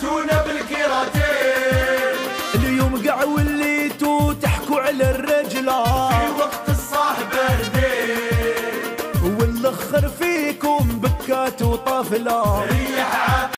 جيتونا بالكراتين اليوم قع وليتو تحكوا على الرجلة في وقت الصاحب بردين والأخر فيكم بكات وطفلة. ريح